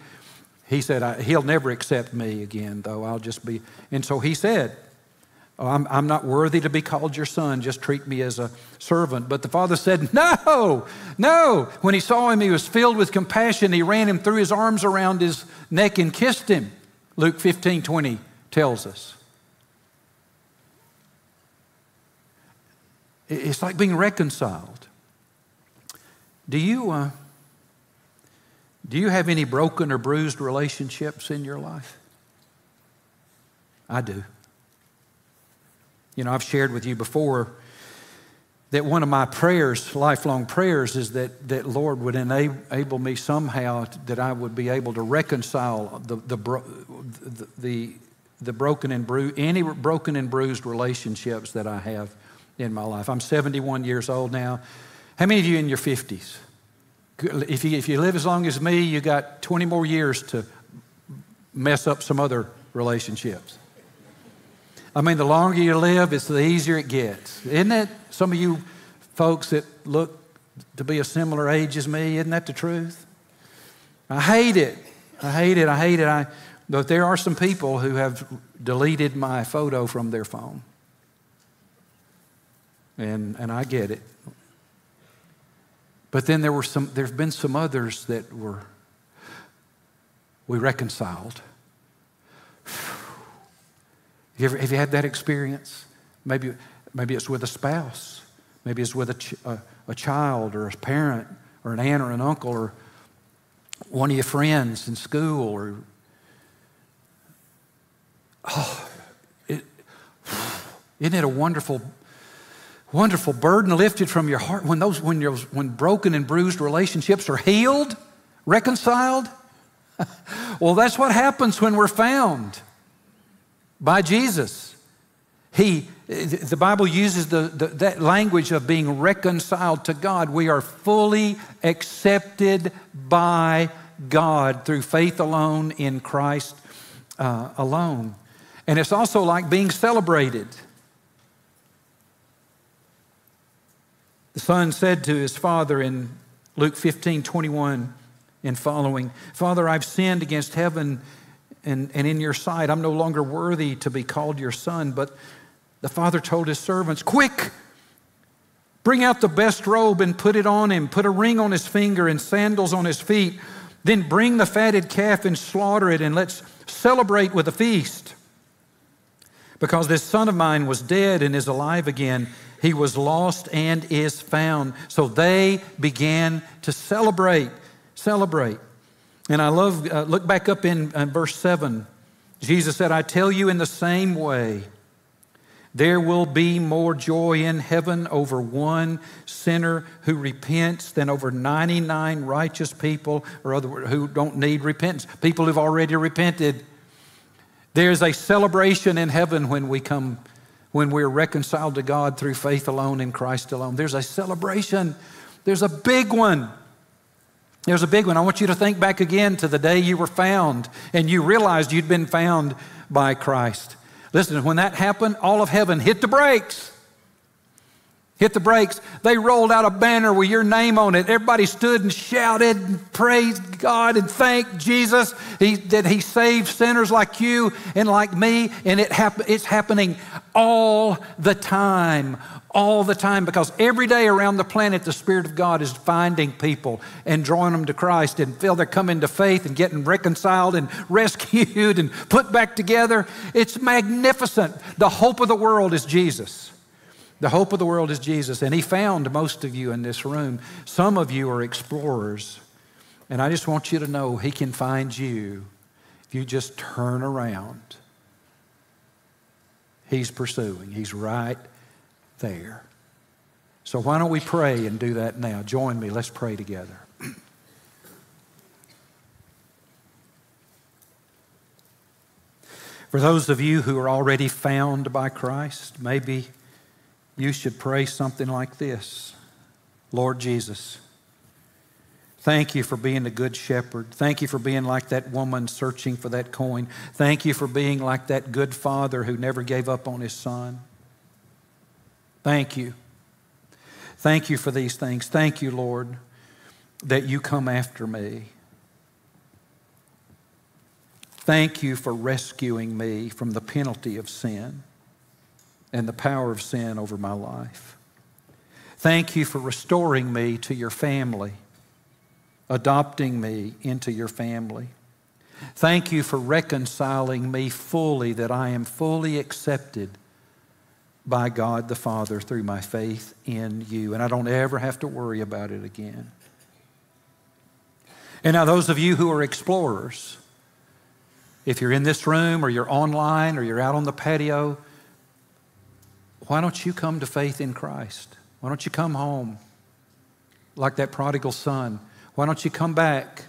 He said, He'll never accept me again, though. I'll just be. And so he said, Oh, I'm, I'm not worthy to be called your son. Just treat me as a servant. But the father said, No, no. When he saw him, he was filled with compassion. He ran him, threw his arms around his neck, and kissed him. Luke 15 20 tells us. It's like being reconciled. Do you, uh, do you have any broken or bruised relationships in your life? I do. You know, I've shared with you before that one of my prayers, lifelong prayers, is that, that Lord would enable me somehow that I would be able to reconcile the, the, the, the, the broken and bruised, any broken and bruised relationships that I have in my life. I'm 71 years old now. How many of you in your 50s? If you, if you live as long as me, you got 20 more years to mess up some other relationships. I mean, the longer you live, it's the easier it gets. Isn't it? Some of you folks that look to be a similar age as me, isn't that the truth? I hate it. I hate it. I hate it. I, but there are some people who have deleted my photo from their phone. And, and I get it. But then there were some, there's been some others that were, we reconciled. You ever, have you had that experience? Maybe, maybe it's with a spouse. Maybe it's with a, ch- a, a child or a parent or an aunt or an uncle or one of your friends in school or oh, it, isn't it a wonderful, wonderful burden lifted from your heart when those when, your, when broken and bruised relationships are healed, reconciled? well, that's what happens when we're found by Jesus. He, the Bible uses the, the, that language of being reconciled to God. We are fully accepted by God through faith alone in Christ uh, alone. And it's also like being celebrated. The son said to his father in Luke 15 21 and following, Father, I've sinned against heaven and, and in your sight. I'm no longer worthy to be called your son. But the father told his servants, Quick, bring out the best robe and put it on him, put a ring on his finger and sandals on his feet. Then bring the fatted calf and slaughter it, and let's celebrate with a feast. Because this son of mine was dead and is alive again. He was lost and is found. So they began to celebrate. Celebrate. And I love, uh, look back up in uh, verse 7. Jesus said, I tell you in the same way, there will be more joy in heaven over one sinner who repents than over 99 righteous people, or other who don't need repentance, people who've already repented. There's a celebration in heaven when we come, when we're reconciled to God through faith alone in Christ alone. There's a celebration. There's a big one. There's a big one. I want you to think back again to the day you were found and you realized you'd been found by Christ. Listen, when that happened, all of heaven hit the brakes. Hit the brakes. They rolled out a banner with your name on it. Everybody stood and shouted and praised God and thanked Jesus he, that He saved sinners like you and like me. And it hap- it's happening all the time, all the time because every day around the planet, the Spirit of God is finding people and drawing them to Christ and feel they're coming to faith and getting reconciled and rescued and put back together. It's magnificent. The hope of the world is Jesus. The hope of the world is Jesus. And He found most of you in this room. Some of you are explorers. And I just want you to know He can find you if you just turn around. He's pursuing, He's right there. So why don't we pray and do that now? Join me. Let's pray together. For those of you who are already found by Christ, maybe you should pray something like this Lord Jesus, thank you for being a good shepherd. Thank you for being like that woman searching for that coin. Thank you for being like that good father who never gave up on his son. Thank you. Thank you for these things. Thank you, Lord, that you come after me. Thank you for rescuing me from the penalty of sin. And the power of sin over my life. Thank you for restoring me to your family, adopting me into your family. Thank you for reconciling me fully, that I am fully accepted by God the Father through my faith in you. And I don't ever have to worry about it again. And now, those of you who are explorers, if you're in this room or you're online or you're out on the patio, why don't you come to faith in Christ? Why don't you come home like that prodigal son? Why don't you come back?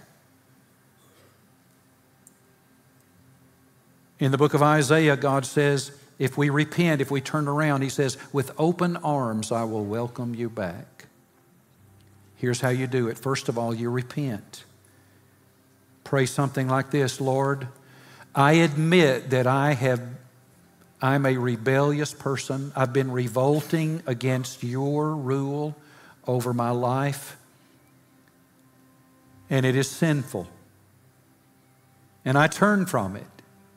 In the book of Isaiah, God says, if we repent, if we turn around, He says, with open arms I will welcome you back. Here's how you do it. First of all, you repent. Pray something like this Lord, I admit that I have I'm a rebellious person. I've been revolting against your rule over my life, and it is sinful. And I turn from it.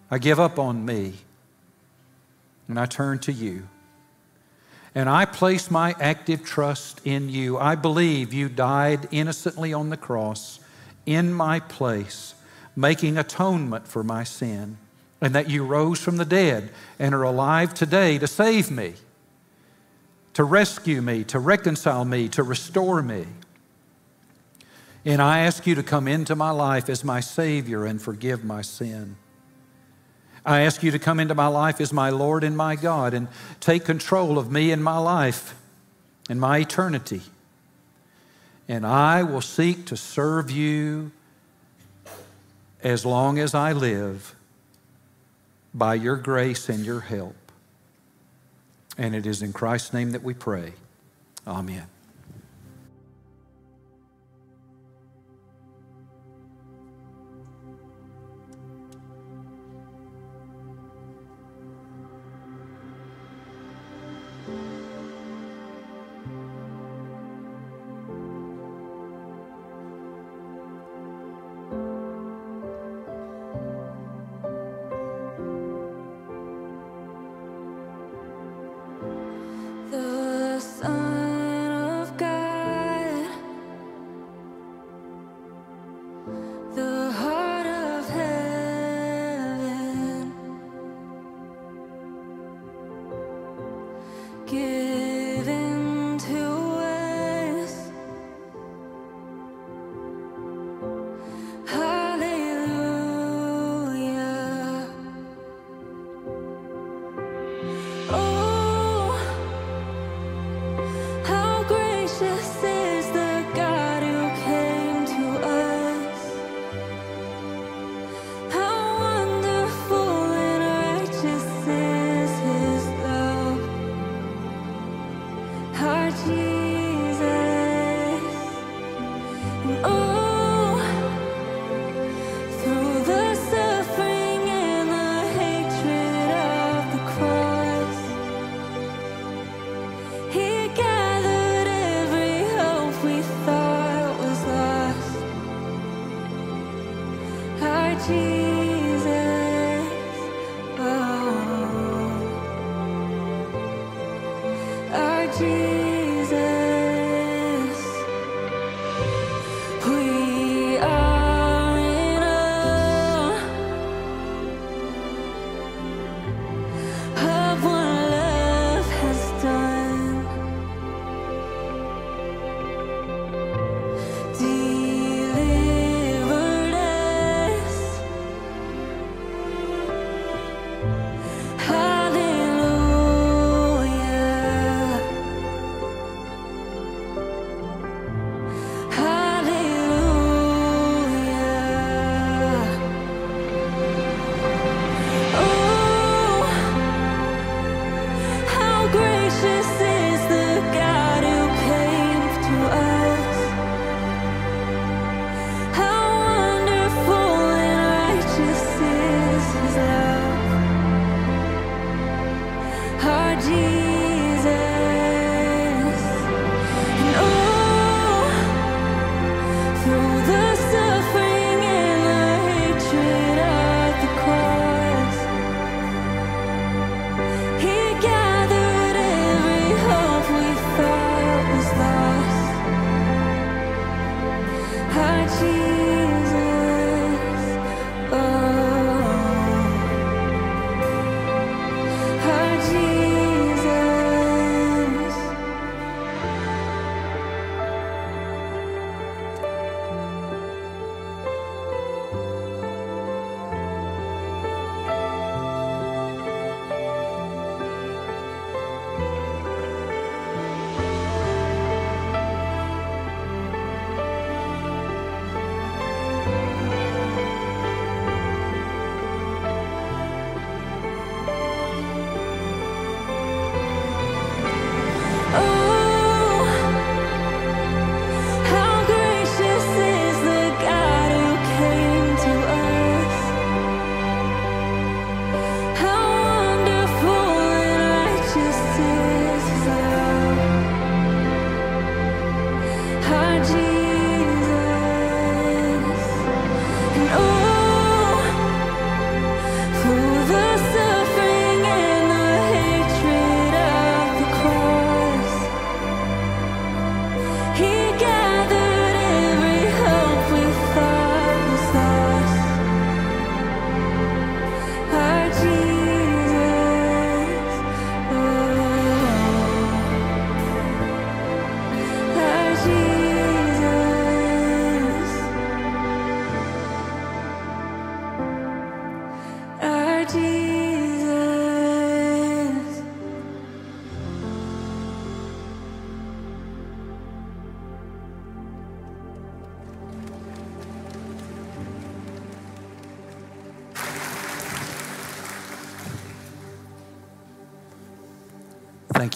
I give up on me, and I turn to you. And I place my active trust in you. I believe you died innocently on the cross in my place, making atonement for my sin and that you rose from the dead and are alive today to save me, to rescue me, to reconcile me, to restore me. And I ask you to come into my life as my Savior and forgive my sin. I ask you to come into my life as my Lord and my God and take control of me and my life and my eternity. And I will seek to serve you as long as I live by your grace and your help. And it is in Christ's name that we pray. Amen.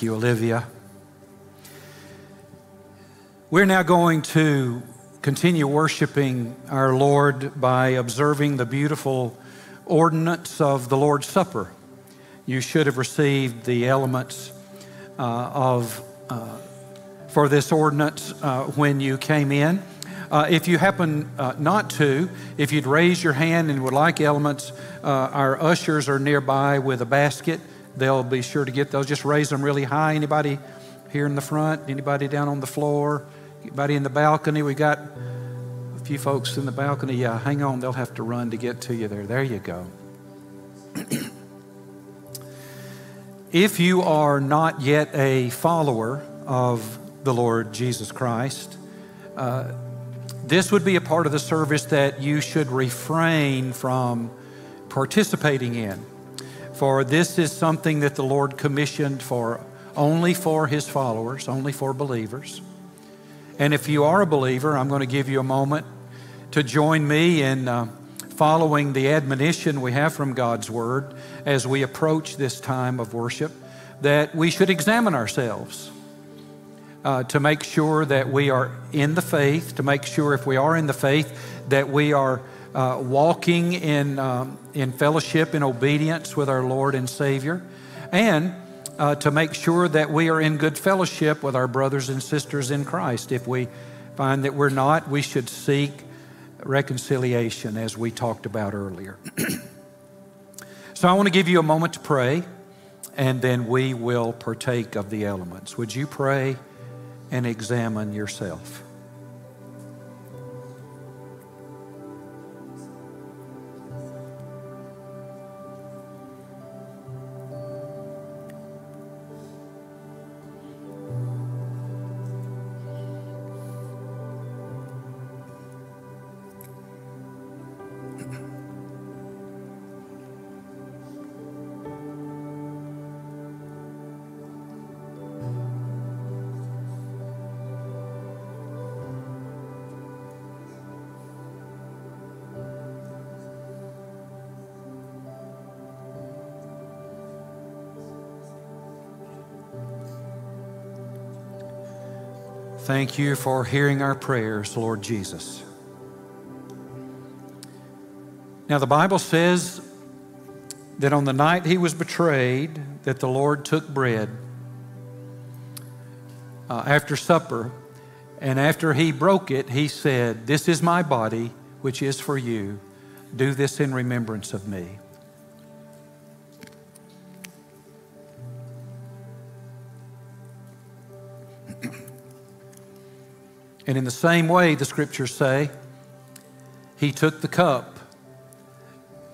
Thank you, Olivia. We're now going to continue worshiping our Lord by observing the beautiful ordinance of the Lord's Supper. You should have received the elements uh, of uh, for this ordinance uh, when you came in. Uh, if you happen uh, not to, if you'd raise your hand and would like elements, uh, our ushers are nearby with a basket they'll be sure to get those. Just raise them really high. Anybody here in the front? Anybody down on the floor? Anybody in the balcony? We got a few folks in the balcony. Yeah, hang on. They'll have to run to get to you there. There you go. if you are not yet a follower of the Lord Jesus Christ, uh, this would be a part of the service that you should refrain from participating in for this is something that the Lord commissioned for only for his followers, only for believers. And if you are a believer, I'm going to give you a moment to join me in uh, following the admonition we have from God's Word as we approach this time of worship that we should examine ourselves uh, to make sure that we are in the faith, to make sure if we are in the faith that we are uh, walking in, um, in fellowship, in obedience with our Lord and Savior, and uh, to make sure that we are in good fellowship with our brothers and sisters in Christ. If we find that we're not, we should seek reconciliation, as we talked about earlier. so I want to give you a moment to pray, and then we will partake of the elements. Would you pray and examine yourself? Thank you for hearing our prayers, Lord Jesus. Now, the Bible says that on the night he was betrayed, that the Lord took bread uh, after supper, and after he broke it, he said, This is my body, which is for you. Do this in remembrance of me. And in the same way, the scriptures say, he took the cup,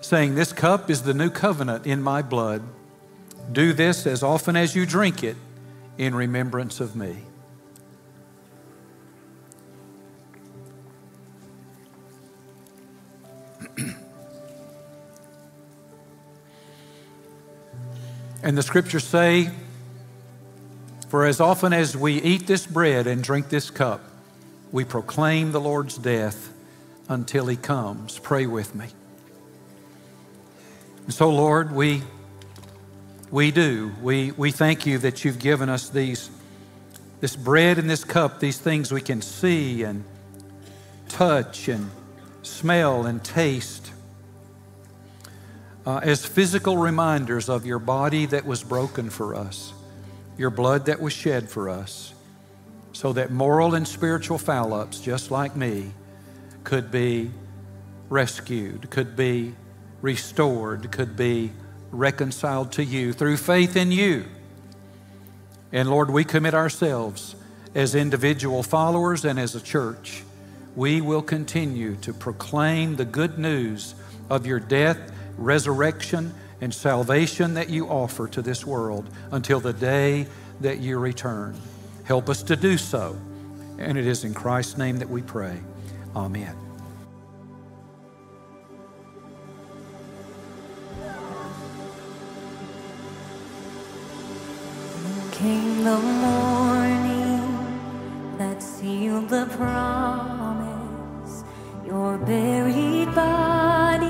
saying, This cup is the new covenant in my blood. Do this as often as you drink it in remembrance of me. and the scriptures say, For as often as we eat this bread and drink this cup, we proclaim the Lord's death until he comes. Pray with me. And so, Lord, we, we do. We, we thank you that you've given us these, this bread and this cup, these things we can see and touch and smell and taste uh, as physical reminders of your body that was broken for us, your blood that was shed for us so that moral and spiritual foul ups, just like me, could be rescued, could be restored, could be reconciled to you through faith in you. And Lord, we commit ourselves as individual followers and as a church. We will continue to proclaim the good news of your death, resurrection, and salvation that you offer to this world until the day that you return. Help us to do so. And it is in Christ's name that we pray. Amen. Came the morning that sealed the promise, your buried body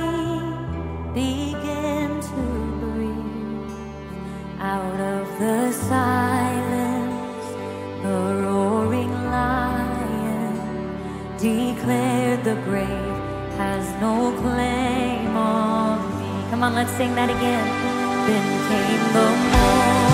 began to breathe out of the. Declared the grave has no claim on me. Come on, let's sing that again. Then came the morning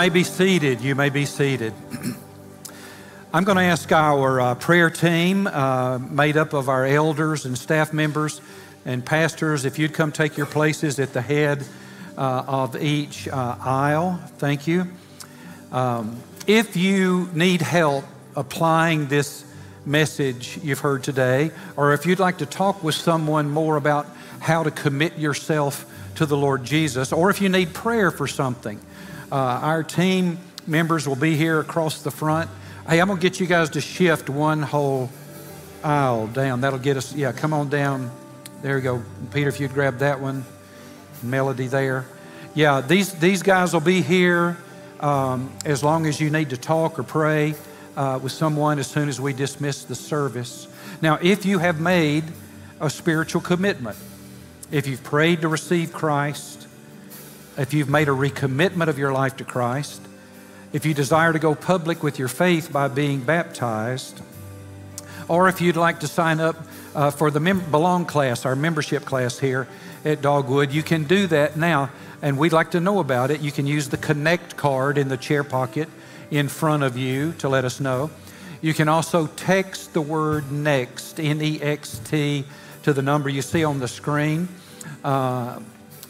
may be seated. You may be seated. I'm going to ask our uh, prayer team, uh, made up of our elders and staff members and pastors, if you'd come take your places at the head uh, of each uh, aisle. Thank you. Um, if you need help applying this message you've heard today, or if you'd like to talk with someone more about how to commit yourself to the Lord Jesus, or if you need prayer for something, uh, our team members will be here across the front. Hey, I'm going to get you guys to shift one whole aisle down. That'll get us, yeah, come on down. There you go. Peter, if you'd grab that one. Melody there. Yeah, these, these guys will be here um, as long as you need to talk or pray uh, with someone as soon as we dismiss the service. Now, if you have made a spiritual commitment, if you've prayed to receive Christ, if you've made a recommitment of your life to Christ, if you desire to go public with your faith by being baptized, or if you'd like to sign up uh, for the mem- Belong class, our membership class here at Dogwood, you can do that now, and we'd like to know about it. You can use the Connect card in the chair pocket in front of you to let us know. You can also text the word NEXT, N E X T, to the number you see on the screen, uh,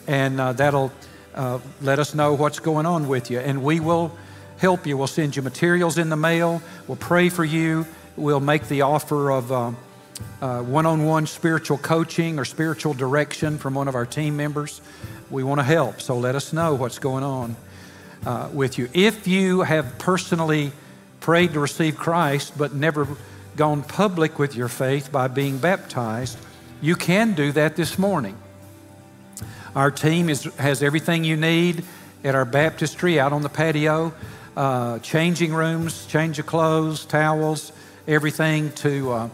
and uh, that'll uh, let us know what's going on with you. And we will help you. We'll send you materials in the mail, we'll pray for you, we'll make the offer of one on one spiritual coaching or spiritual direction from one of our team members. We want to help, so let us know what's going on uh, with you. If you have personally prayed to receive Christ but never gone public with your faith by being baptized, you can do that this morning. Our team is, has everything you need at our baptistry out on the patio uh, changing rooms, change of clothes, towels, everything to uh,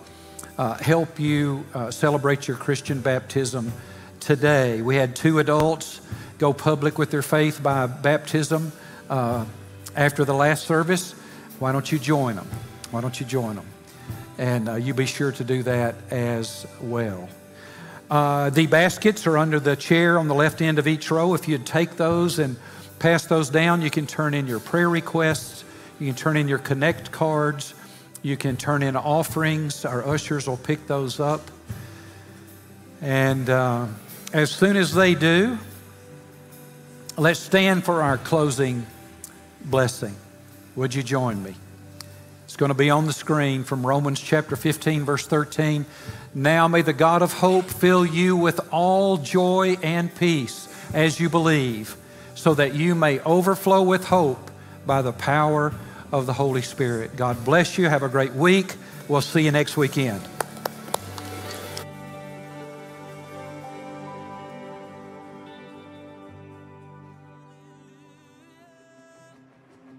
uh, help you uh, celebrate your Christian baptism today. We had two adults go public with their faith by baptism uh, after the last service. Why don't you join them? Why don't you join them? And uh, you be sure to do that as well. Uh, the baskets are under the chair on the left end of each row. If you'd take those and pass those down, you can turn in your prayer requests, you can turn in your connect cards, you can turn in offerings. Our ushers will pick those up. And uh, as soon as they do, let's stand for our closing blessing. Would you join me? It's going to be on the screen from Romans chapter 15, verse 13. Now may the God of hope fill you with all joy and peace as you believe, so that you may overflow with hope by the power of the Holy Spirit. God bless you. Have a great week. We'll see you next weekend.